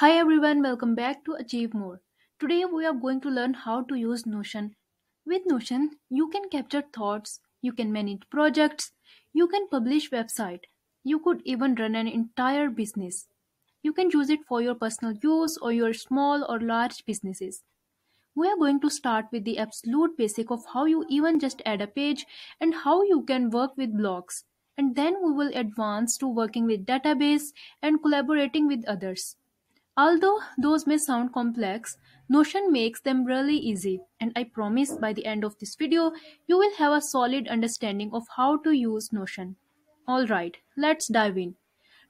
Hi everyone, welcome back to Achieve More. Today we are going to learn how to use Notion. With Notion, you can capture thoughts, you can manage projects, you can publish website. You could even run an entire business. You can use it for your personal use or your small or large businesses. We are going to start with the absolute basic of how you even just add a page and how you can work with blocks. And then we will advance to working with database and collaborating with others. Although those may sound complex, Notion makes them really easy and I promise by the end of this video you will have a solid understanding of how to use Notion. Alright, let's dive in.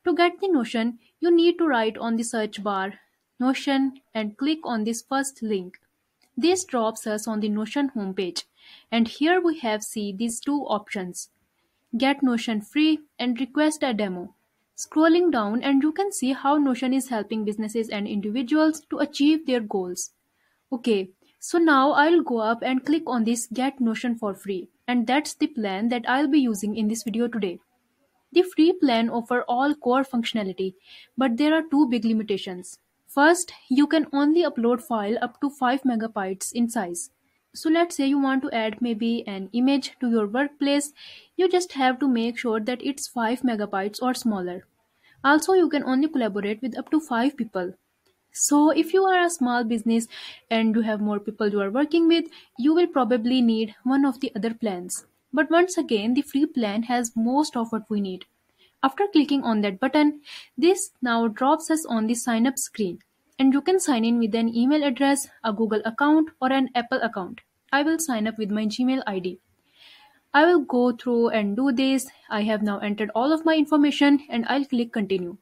To get the Notion, you need to write on the search bar Notion and click on this first link. This drops us on the Notion homepage and here we have see these two options get Notion free and request a demo. Scrolling down and you can see how Notion is helping businesses and individuals to achieve their goals. Okay, so now I'll go up and click on this get Notion for free and that's the plan that I'll be using in this video today. The free plan offer all core functionality, but there are two big limitations. First, you can only upload file up to 5 megabytes in size. So let's say you want to add maybe an image to your workplace, you just have to make sure that it's 5 megabytes or smaller. Also, you can only collaborate with up to 5 people. So if you are a small business and you have more people you are working with, you will probably need one of the other plans. But once again, the free plan has most of what we need. After clicking on that button, this now drops us on the sign up screen and you can sign in with an email address, a Google account or an Apple account. I will sign up with my Gmail ID. I will go through and do this. I have now entered all of my information and I'll click continue.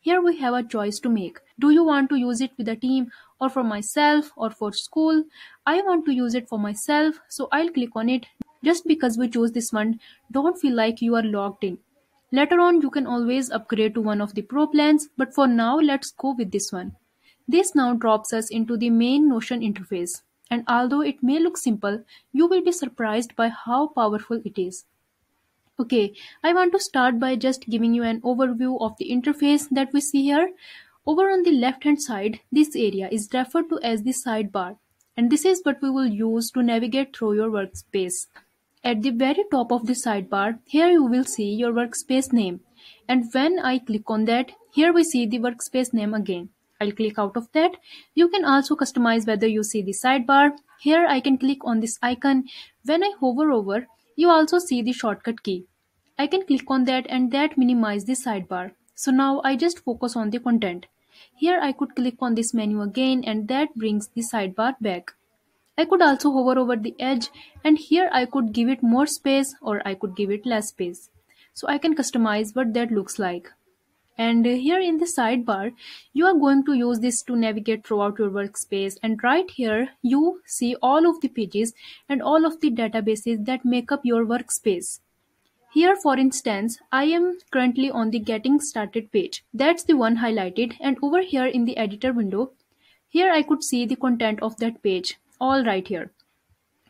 Here we have a choice to make. Do you want to use it with a team or for myself or for school? I want to use it for myself, so I'll click on it. Just because we chose this one, don't feel like you are logged in. Later on, you can always upgrade to one of the pro plans, but for now, let's go with this one. This now drops us into the main Notion interface and although it may look simple, you will be surprised by how powerful it is. Okay, I want to start by just giving you an overview of the interface that we see here. Over on the left hand side, this area is referred to as the sidebar and this is what we will use to navigate through your workspace. At the very top of the sidebar, here you will see your workspace name and when I click on that, here we see the workspace name again. I'll click out of that. You can also customize whether you see the sidebar. Here I can click on this icon. When I hover over, you also see the shortcut key. I can click on that and that minimize the sidebar. So now I just focus on the content. Here I could click on this menu again and that brings the sidebar back. I could also hover over the edge and here I could give it more space or I could give it less space. So I can customize what that looks like and here in the sidebar you are going to use this to navigate throughout your workspace. And right here you see all of the pages and all of the databases that make up your workspace. Here for instance I am currently on the getting started page. That's the one highlighted. And over here in the editor window here I could see the content of that page. All right here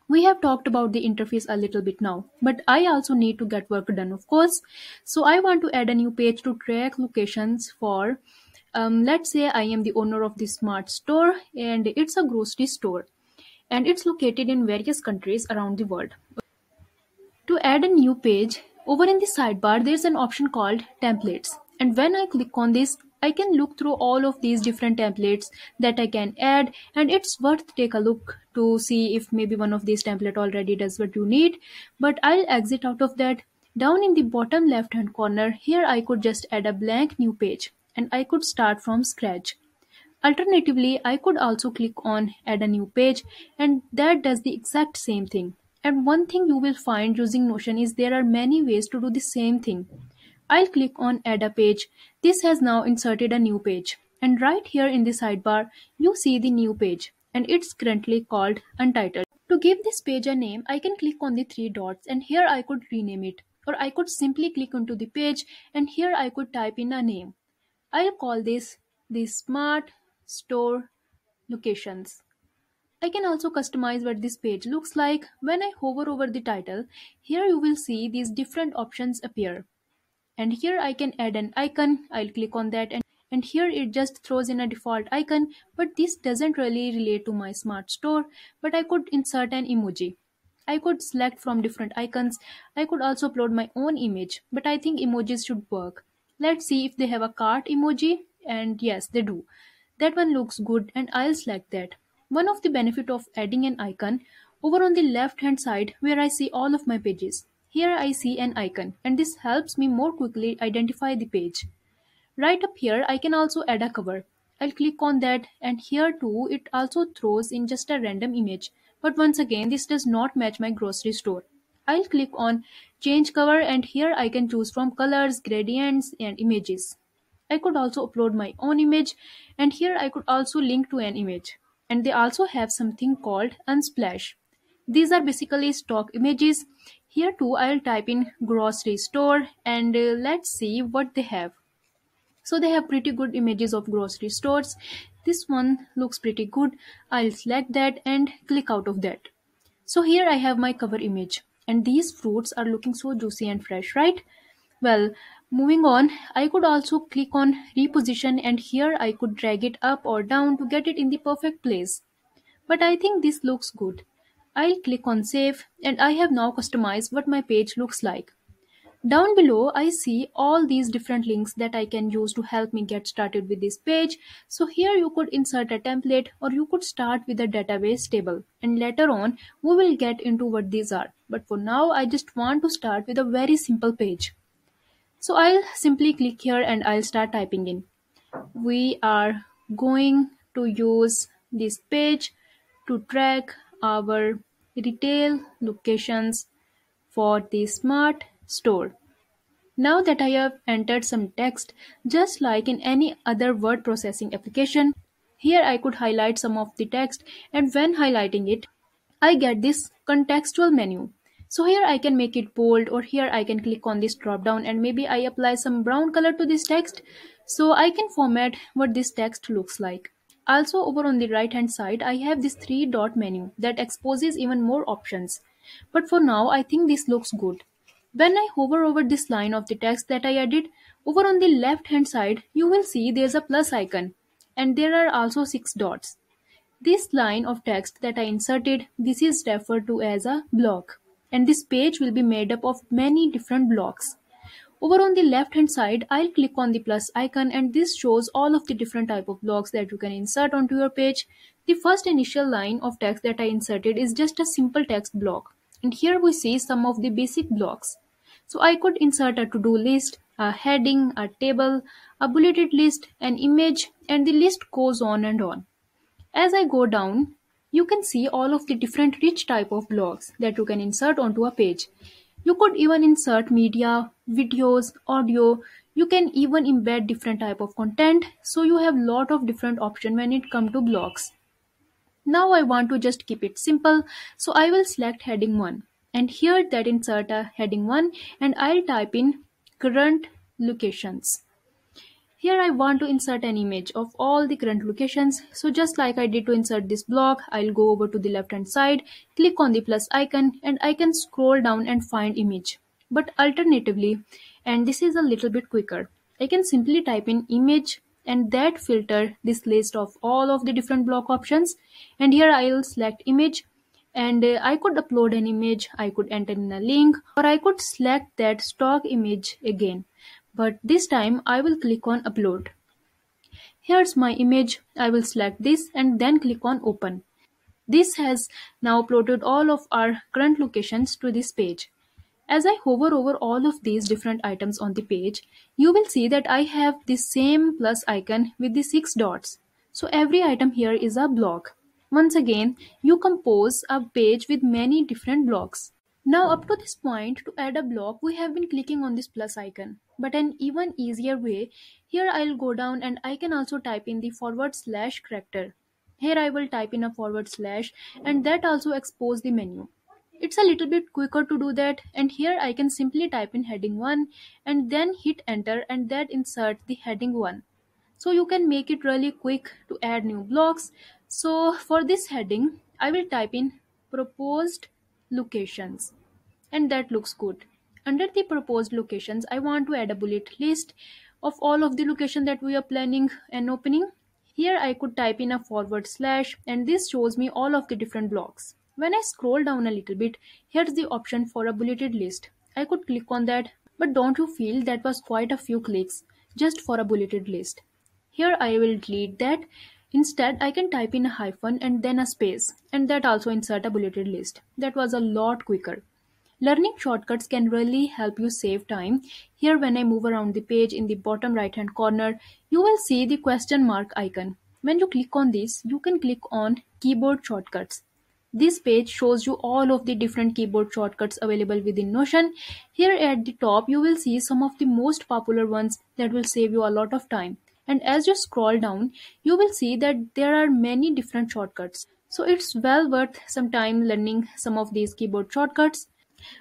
we have talked about the interface a little bit now, but I also need to get work done, of course. So I want to add a new page to track locations for, um, let's say I am the owner of this smart store and it's a grocery store and it's located in various countries around the world. To add a new page, over in the sidebar, there's an option called templates. And when I click on this, I can look through all of these different templates that I can add and it's worth take a look to see if maybe one of these template already does what you need. But I'll exit out of that. Down in the bottom left hand corner here I could just add a blank new page and I could start from scratch. Alternatively I could also click on add a new page and that does the exact same thing. And one thing you will find using Notion is there are many ways to do the same thing I'll click on add a page. This has now inserted a new page. And right here in the sidebar, you see the new page and it's currently called untitled. To give this page a name, I can click on the three dots and here I could rename it. Or I could simply click onto the page and here I could type in a name. I'll call this the Smart Store Locations. I can also customize what this page looks like. When I hover over the title, here you will see these different options appear and here I can add an icon. I'll click on that. And and here it just throws in a default icon. But this doesn't really relate to my smart store. But i could insert an emoji. I could select from different icons. I could also upload my own image. But i think emojis should work. Let's see if they have a cart emoji. And yes they do. That one looks good and i'll select that. One of the benefit of adding an icon over on the left hand side where i see all of my pages here i see an icon and this helps me more quickly identify the page Right up here, I can also add a cover. I'll click on that and here too, it also throws in just a random image. But once again, this does not match my grocery store. I'll click on change cover and here I can choose from colors, gradients and images. I could also upload my own image and here I could also link to an image. And they also have something called Unsplash. These are basically stock images. Here too I'll type in grocery store and uh, let's see what they have. So they have pretty good images of grocery stores. This one looks pretty good. I'll select that and click out of that. So here I have my cover image and these fruits are looking so juicy and fresh, right? Well, moving on, I could also click on reposition and here I could drag it up or down to get it in the perfect place. But I think this looks good. I'll click on save and I have now customized what my page looks like. Down below, I see all these different links that I can use to help me get started with this page. So here you could insert a template or you could start with a database table and later on we will get into what these are. But for now, I just want to start with a very simple page. So I'll simply click here and I'll start typing in. We are going to use this page to track our retail locations for the smart store. Now that I have entered some text, just like in any other word processing application, here I could highlight some of the text and when highlighting it, I get this contextual menu. So here I can make it bold or here I can click on this drop down and maybe I apply some brown color to this text so I can format what this text looks like. Also over on the right hand side I have this three dot menu that exposes even more options. But for now I think this looks good. When I hover over this line of the text that I added, over on the left hand side, you will see there's a plus icon and there are also six dots. This line of text that I inserted, this is referred to as a block and this page will be made up of many different blocks. Over on the left hand side, I'll click on the plus icon and this shows all of the different type of blocks that you can insert onto your page. The first initial line of text that I inserted is just a simple text block. And here we see some of the basic blocks. So I could insert a to-do list, a heading, a table, a bulleted list, an image, and the list goes on and on. As I go down, you can see all of the different rich type of blocks that you can insert onto a page. You could even insert media, videos, audio. You can even embed different type of content. So you have lot of different option when it come to blocks. Now I want to just keep it simple. So I will select heading 1 and here that insert a heading 1 and I'll type in current locations. Here I want to insert an image of all the current locations. So just like I did to insert this block, I'll go over to the left hand side, click on the plus icon and I can scroll down and find image. But alternatively, and this is a little bit quicker, I can simply type in image and that filter this list of all of the different block options and here I'll select image and uh, I could upload an image, I could enter in a link or I could select that stock image again. But this time I will click on upload. Here's my image. I will select this and then click on open. This has now uploaded all of our current locations to this page. As I hover over all of these different items on the page, you will see that I have the same plus icon with the six dots. So every item here is a block. Once again, you compose a page with many different blocks. Now up to this point, to add a block, we have been clicking on this plus icon. But an even easier way, here I'll go down and I can also type in the forward slash character. Here I will type in a forward slash and that also expose the menu. It's a little bit quicker to do that and here I can simply type in heading 1 and then hit enter and that insert the heading 1. So you can make it really quick to add new blocks so for this heading, I will type in proposed locations and that looks good. Under the proposed locations, I want to add a bullet list of all of the location that we are planning and opening. Here I could type in a forward slash and this shows me all of the different blocks. When I scroll down a little bit, here's the option for a bulleted list. I could click on that, but don't you feel that was quite a few clicks just for a bulleted list? Here I will delete that. Instead, I can type in a hyphen and then a space, and that also insert a bulleted list. That was a lot quicker. Learning shortcuts can really help you save time. Here when I move around the page in the bottom right hand corner, you will see the question mark icon. When you click on this, you can click on keyboard shortcuts. This page shows you all of the different keyboard shortcuts available within Notion. Here at the top, you will see some of the most popular ones that will save you a lot of time. And as you scroll down, you will see that there are many different shortcuts. So it's well worth some time learning some of these keyboard shortcuts.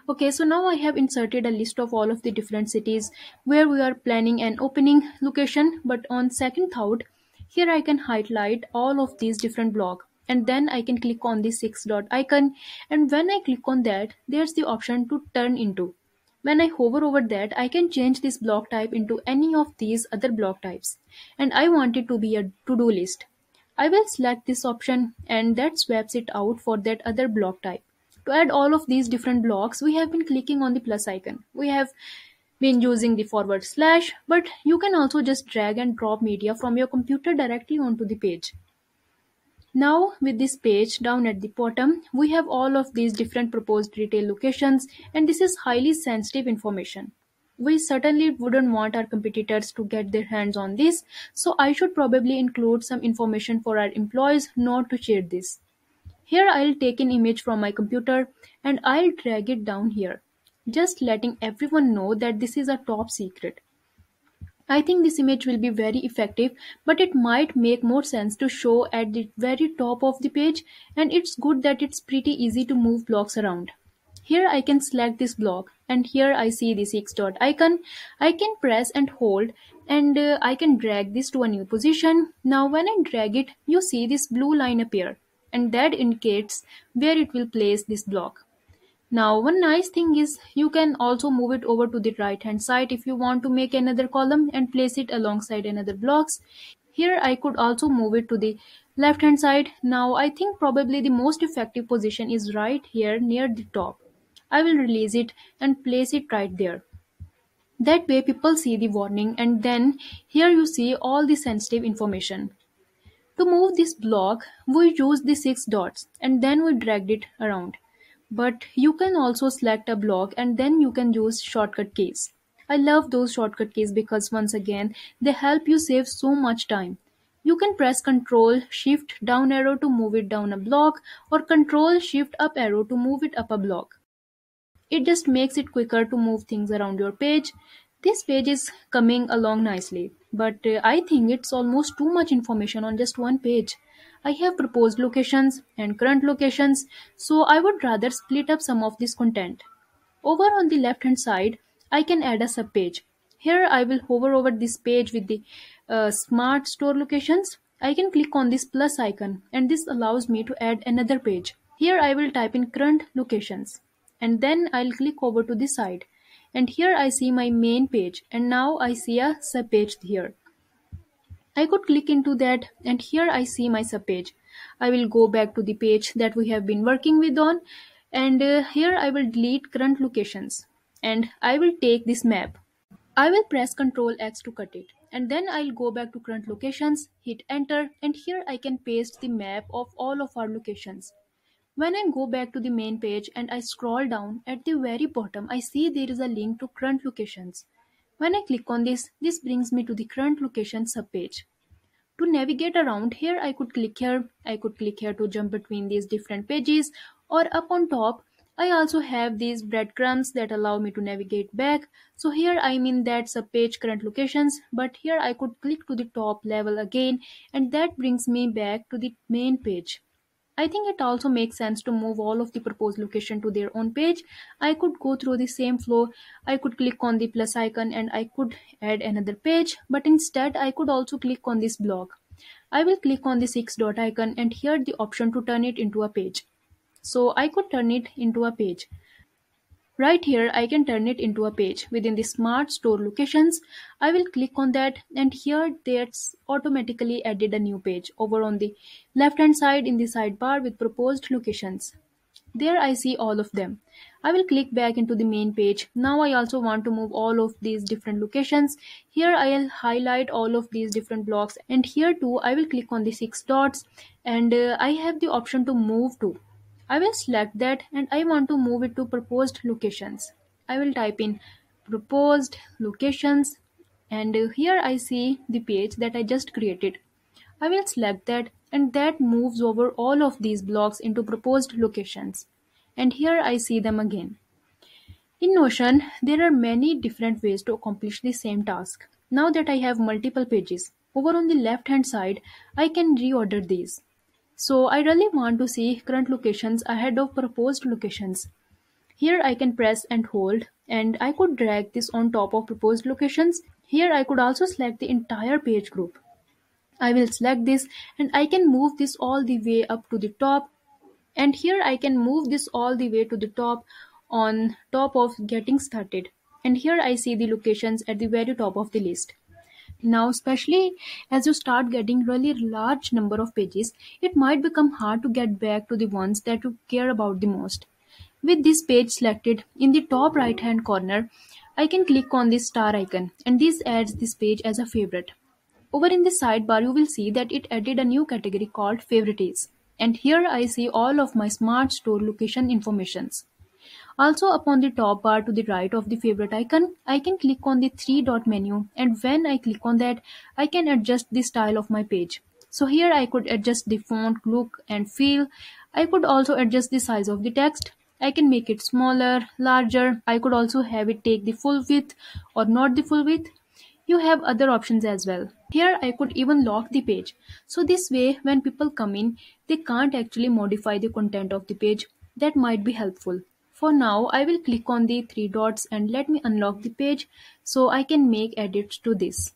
Okay, so now I have inserted a list of all of the different cities where we are planning an opening location, but on second thought, here I can highlight all of these different blocks and then I can click on the six dot icon and when I click on that, there's the option to turn into. When I hover over that, I can change this block type into any of these other block types and I want it to be a to-do list. I will select this option and that swaps it out for that other block type. To add all of these different blocks, we have been clicking on the plus icon. We have been using the forward slash, but you can also just drag and drop media from your computer directly onto the page. Now with this page down at the bottom, we have all of these different proposed retail locations and this is highly sensitive information. We certainly wouldn't want our competitors to get their hands on this, so I should probably include some information for our employees not to share this. Here I'll take an image from my computer and I'll drag it down here, just letting everyone know that this is a top secret. I think this image will be very effective, but it might make more sense to show at the very top of the page and it's good that it's pretty easy to move blocks around. Here I can select this block and here I see the six dot icon. I can press and hold and uh, I can drag this to a new position. Now when I drag it, you see this blue line appear and that indicates where it will place this block. Now one nice thing is you can also move it over to the right hand side if you want to make another column and place it alongside another blocks. Here I could also move it to the left hand side. Now I think probably the most effective position is right here near the top. I will release it and place it right there. That way people see the warning and then here you see all the sensitive information. To move this block, we use the six dots and then we dragged it around. But you can also select a block and then you can use shortcut keys. I love those shortcut keys because once again, they help you save so much time. You can press Ctrl Shift down arrow to move it down a block or Ctrl Shift up arrow to move it up a block. It just makes it quicker to move things around your page. This page is coming along nicely, but uh, I think it's almost too much information on just one page. I have proposed locations and current locations, so I would rather split up some of this content. Over on the left hand side, I can add a subpage. Here I will hover over this page with the uh, smart store locations. I can click on this plus icon and this allows me to add another page. Here I will type in current locations and then I'll click over to the side and here I see my main page and now I see a subpage here. I could click into that and here I see my subpage. I will go back to the page that we have been working with on and uh, here I will delete current locations and I will take this map. I will press Ctrl X to cut it and then I'll go back to current locations, hit enter and here I can paste the map of all of our locations. When I go back to the main page and I scroll down, at the very bottom I see there is a link to current locations. When I click on this, this brings me to the current location subpage. To navigate around here, I could click here, I could click here to jump between these different pages or up on top, I also have these breadcrumbs that allow me to navigate back. So here I'm in that subpage current locations, but here I could click to the top level again and that brings me back to the main page. I think it also makes sense to move all of the proposed location to their own page. I could go through the same flow. I could click on the plus icon and I could add another page, but instead I could also click on this block. I will click on the six dot icon and here the option to turn it into a page. So I could turn it into a page. Right here, I can turn it into a page. Within the smart store locations, I will click on that and here that's automatically added a new page over on the left hand side in the sidebar with proposed locations. There I see all of them. I will click back into the main page. Now I also want to move all of these different locations. Here I'll highlight all of these different blocks and here too I will click on the six dots and uh, I have the option to move to. I will select that and I want to move it to proposed locations. I will type in proposed locations and here I see the page that I just created. I will select that and that moves over all of these blocks into proposed locations. And here I see them again. In Notion, there are many different ways to accomplish the same task. Now that I have multiple pages, over on the left hand side, I can reorder these. So I really want to see current locations ahead of proposed locations. Here I can press and hold and I could drag this on top of proposed locations. Here I could also select the entire page group. I will select this and I can move this all the way up to the top and here I can move this all the way to the top on top of getting started and here I see the locations at the very top of the list. Now especially as you start getting really large number of pages it might become hard to get back to the ones that you care about the most. With this page selected in the top right hand corner I can click on this star icon and this adds this page as a favorite. Over in the sidebar you will see that it added a new category called favorites and here I see all of my smart store location informations. Also upon the top bar to the right of the favorite icon, I can click on the three dot menu and when I click on that, I can adjust the style of my page. So here I could adjust the font, look and feel. I could also adjust the size of the text. I can make it smaller, larger. I could also have it take the full width or not the full width. You have other options as well. Here I could even lock the page. So this way when people come in, they can't actually modify the content of the page. That might be helpful. For now, I will click on the three dots and let me unlock the page so I can make edits to this.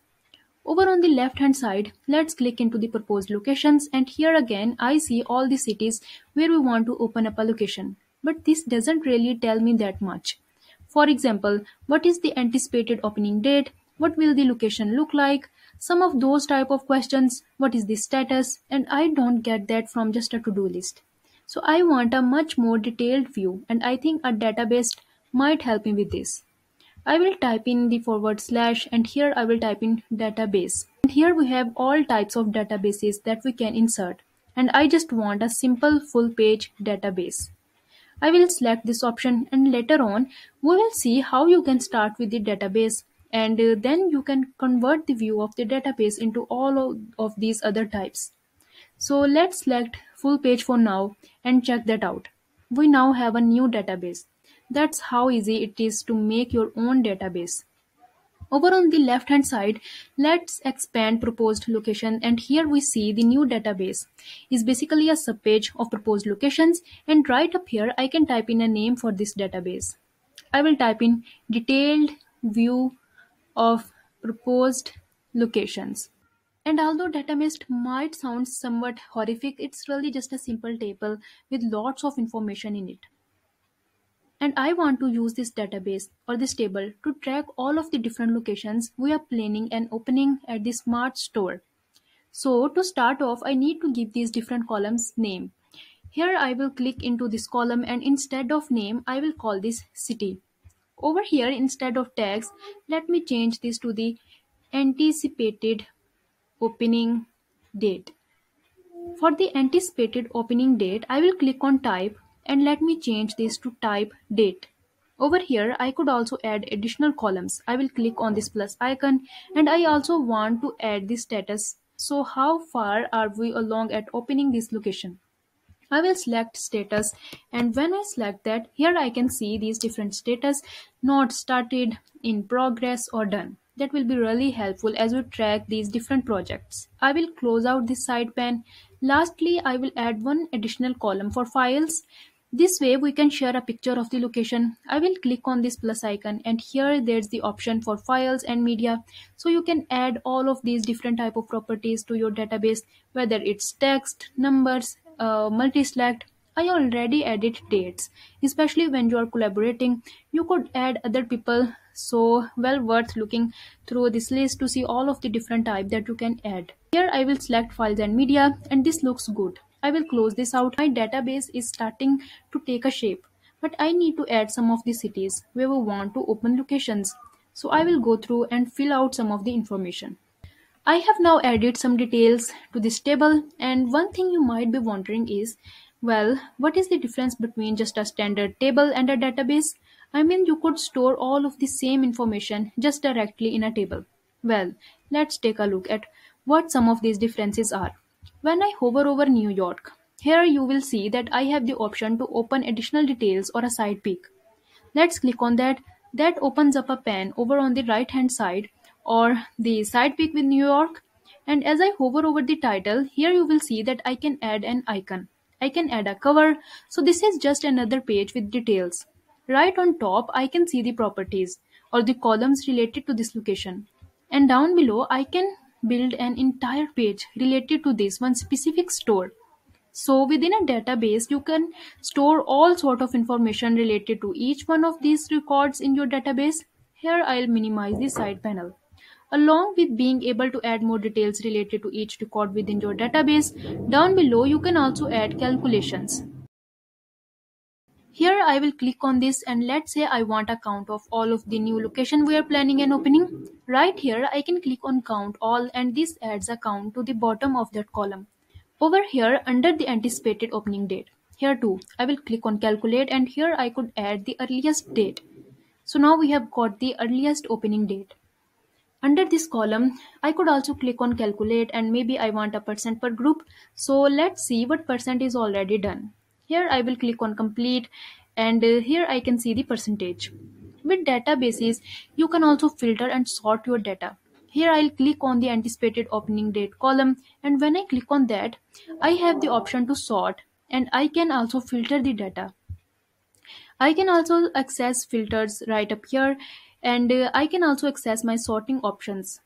Over on the left hand side, let's click into the proposed locations and here again I see all the cities where we want to open up a location. But this doesn't really tell me that much. For example, what is the anticipated opening date? What will the location look like? Some of those type of questions, what is the status? And I don't get that from just a to-do list. So I want a much more detailed view and I think a database might help me with this. I will type in the forward slash and here I will type in database. And here we have all types of databases that we can insert. And I just want a simple full page database. I will select this option and later on we will see how you can start with the database and uh, then you can convert the view of the database into all of, of these other types. So let's select full page for now and check that out. We now have a new database. That's how easy it is to make your own database. Over on the left hand side, let's expand proposed location and here we see the new database is basically a subpage of proposed locations and right up here I can type in a name for this database. I will type in detailed view of proposed locations. And although datamist might sound somewhat horrific, it's really just a simple table with lots of information in it and I want to use this database or this table to track all of the different locations we are planning and opening at the smart store. So to start off, I need to give these different columns name. Here I will click into this column and instead of name, I will call this city. Over here, instead of tags, let me change this to the anticipated opening date. For the anticipated opening date, I will click on type and let me change this to type date. Over here, I could also add additional columns. I will click on this plus icon and I also want to add the status. So how far are we along at opening this location? I will select status and when I select that, here I can see these different status, not started, in progress or done. That will be really helpful as we track these different projects. I will close out this side pane. Lastly, I will add one additional column for files this way we can share a picture of the location. I will click on this plus icon and here there's the option for files and media. So you can add all of these different type of properties to your database, whether it's text, numbers, uh, multi-select, I already added dates, especially when you are collaborating. You could add other people, so well worth looking through this list to see all of the different type that you can add. Here I will select files and media and this looks good. I will close this out. My database is starting to take a shape, but I need to add some of the cities where we want to open locations. So I will go through and fill out some of the information. I have now added some details to this table and one thing you might be wondering is, well, what is the difference between just a standard table and a database? I mean, you could store all of the same information just directly in a table. Well, let's take a look at what some of these differences are. When I hover over New York, here you will see that I have the option to open additional details or a side peek. Let's click on that. That opens up a pane over on the right hand side or the side peek with New York. And as I hover over the title, here you will see that I can add an icon. I can add a cover. So this is just another page with details. Right on top, I can see the properties or the columns related to this location. And down below, I can build an entire page related to this one specific store. So within a database, you can store all sort of information related to each one of these records in your database. Here I'll minimize the side panel. Along with being able to add more details related to each record within your database, down below you can also add calculations. Here I will click on this and let's say I want a count of all of the new location we are planning and opening. Right here I can click on count all and this adds a count to the bottom of that column. Over here under the anticipated opening date. Here too, I will click on calculate and here I could add the earliest date. So now we have got the earliest opening date. Under this column, I could also click on calculate and maybe I want a percent per group. So let's see what percent is already done. Here I will click on complete and uh, here I can see the percentage. With databases, you can also filter and sort your data. Here I'll click on the anticipated opening date column and when I click on that, I have the option to sort and I can also filter the data. I can also access filters right up here and uh, I can also access my sorting options.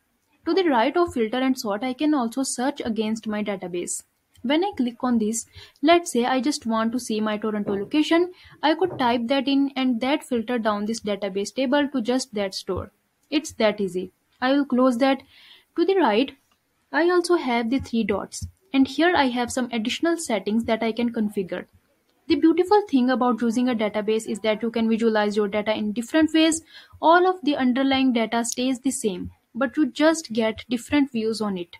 To the right of filter and sort, I can also search against my database. When I click on this, let's say I just want to see my Toronto location, I could type that in and that filter down this database table to just that store. It's that easy. I will close that. To the right, I also have the three dots and here I have some additional settings that I can configure. The beautiful thing about using a database is that you can visualize your data in different ways. All of the underlying data stays the same, but you just get different views on it.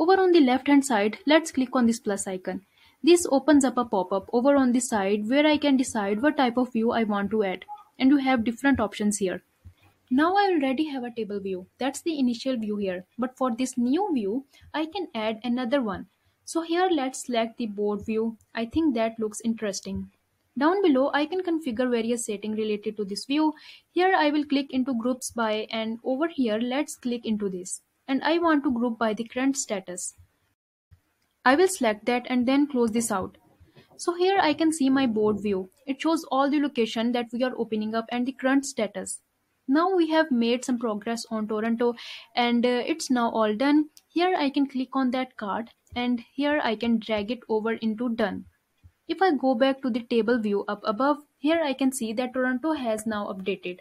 Over on the left hand side, let's click on this plus icon. This opens up a pop-up over on the side where I can decide what type of view I want to add. And you have different options here. Now I already have a table view. That's the initial view here. But for this new view, I can add another one. So here let's select the board view. I think that looks interesting. Down below, I can configure various settings related to this view. Here I will click into groups by and over here let's click into this. And I want to group by the current status. I will select that and then close this out. So here I can see my board view. It shows all the location that we are opening up and the current status now we have made some progress on Toronto and uh, it's now all done. Here I can click on that card and here I can drag it over into done. If I go back to the table view up above, here I can see that Toronto has now updated.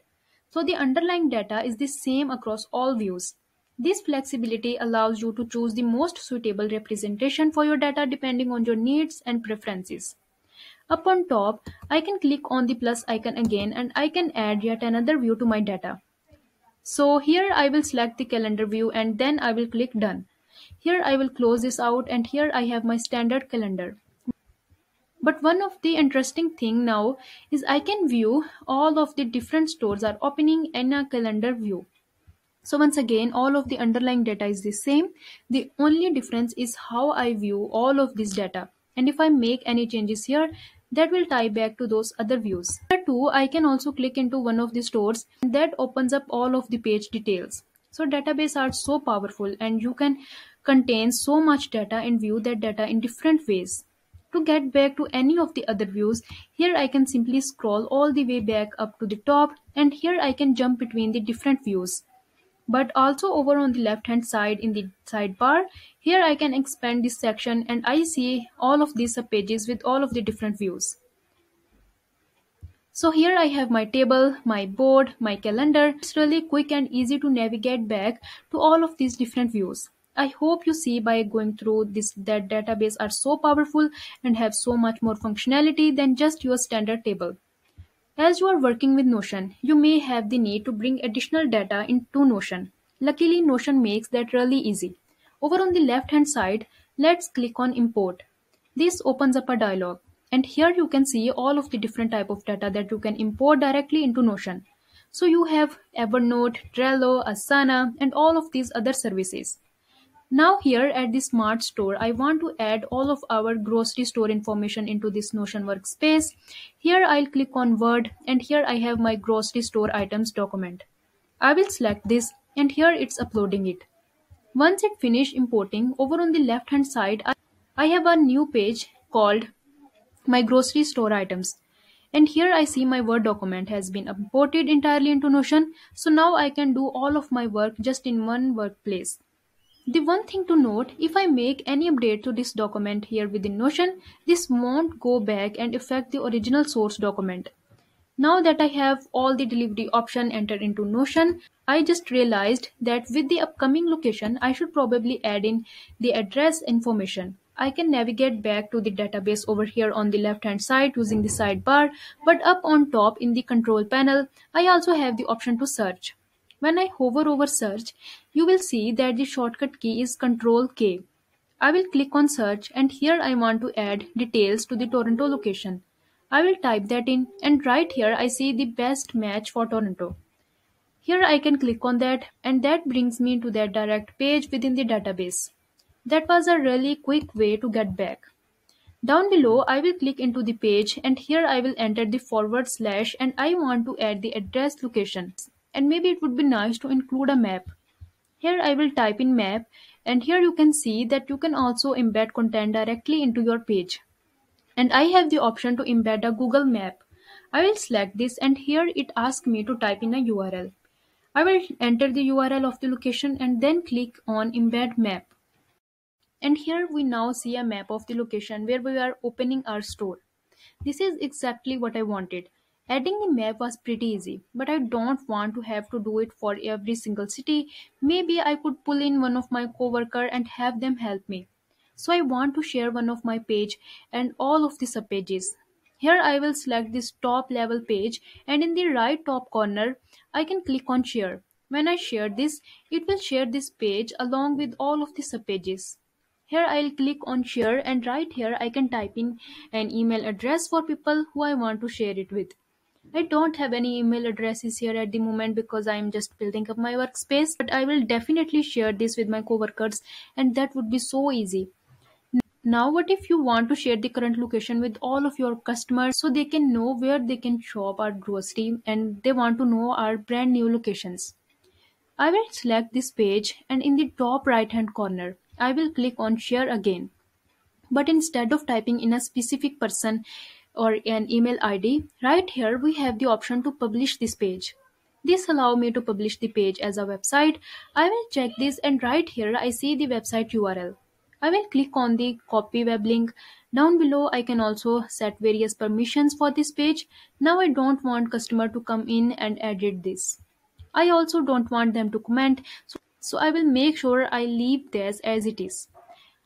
So the underlying data is the same across all views. This flexibility allows you to choose the most suitable representation for your data depending on your needs and preferences. Up on top, I can click on the plus icon again and I can add yet another view to my data. So here I will select the calendar view and then I will click done. Here I will close this out and here I have my standard calendar. But one of the interesting thing now is I can view all of the different stores are opening in a calendar view. So once again, all of the underlying data is the same. The only difference is how I view all of this data. And if I make any changes here, that will tie back to those other views. Here too, I can also click into one of the stores and that opens up all of the page details. So database are so powerful and you can contain so much data and view that data in different ways. To get back to any of the other views, here I can simply scroll all the way back up to the top and here I can jump between the different views. But also over on the left hand side in the sidebar here I can expand this section and I see all of these subpages with all of the different views. So here I have my table, my board, my calendar. It's really quick and easy to navigate back to all of these different views. I hope you see by going through this that database are so powerful and have so much more functionality than just your standard table. As you are working with Notion, you may have the need to bring additional data into Notion. Luckily, Notion makes that really easy. Over on the left hand side, let's click on import. This opens up a dialog and here you can see all of the different type of data that you can import directly into Notion. So you have Evernote, Trello, Asana and all of these other services. Now here at the smart store, I want to add all of our grocery store information into this Notion workspace. Here I'll click on Word and here I have my grocery store items document. I will select this and here it's uploading it. Once it finished importing, over on the left hand side, I have a new page called my grocery store items. And here I see my Word document has been imported entirely into Notion. So now I can do all of my work just in one workplace. The one thing to note, if I make any update to this document here within Notion, this won't go back and affect the original source document. Now that I have all the delivery option entered into Notion, I just realized that with the upcoming location, I should probably add in the address information. I can navigate back to the database over here on the left hand side using the sidebar, but up on top in the control panel, I also have the option to search. When I hover over search, you will see that the shortcut key is Ctrl K. I will click on search and here I want to add details to the Toronto location. I will type that in and right here I see the best match for Toronto. Here I can click on that and that brings me to that direct page within the database. That was a really quick way to get back. Down below, I will click into the page and here I will enter the forward slash and I want to add the address location and maybe it would be nice to include a map. Here I will type in map and here you can see that you can also embed content directly into your page. And I have the option to embed a Google map. I will select this and here it asks me to type in a URL. I will enter the URL of the location and then click on embed map. And here we now see a map of the location where we are opening our store. This is exactly what I wanted. Adding the map was pretty easy, but I don't want to have to do it for every single city. Maybe I could pull in one of my coworker and have them help me. So I want to share one of my page and all of the subpages. Here I will select this top level page and in the right top corner, I can click on share. When I share this, it will share this page along with all of the subpages. Here I'll click on share and right here I can type in an email address for people who I want to share it with. I don't have any email addresses here at the moment because I'm just building up my workspace, but I will definitely share this with my coworkers and that would be so easy. Now what if you want to share the current location with all of your customers so they can know where they can shop our grocery and they want to know our brand new locations. I will select this page and in the top right hand corner, I will click on share again. But instead of typing in a specific person or an email ID, right here we have the option to publish this page. This allow me to publish the page as a website. I will check this and right here I see the website URL. I will click on the copy web link. Down below I can also set various permissions for this page. Now I don't want customer to come in and edit this. I also don't want them to comment. So, so I will make sure I leave this as it is.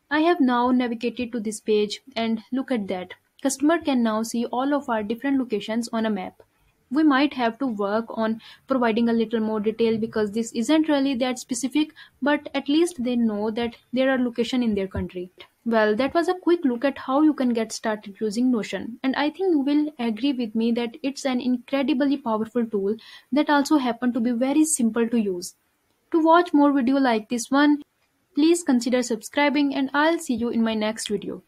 I have now navigated to this page and look at that. Customer can now see all of our different locations on a map. We might have to work on providing a little more detail because this isn't really that specific, but at least they know that there are location in their country. Well, that was a quick look at how you can get started using Notion. And I think you will agree with me that it's an incredibly powerful tool that also happen to be very simple to use. To watch more video like this one, please consider subscribing and I'll see you in my next video.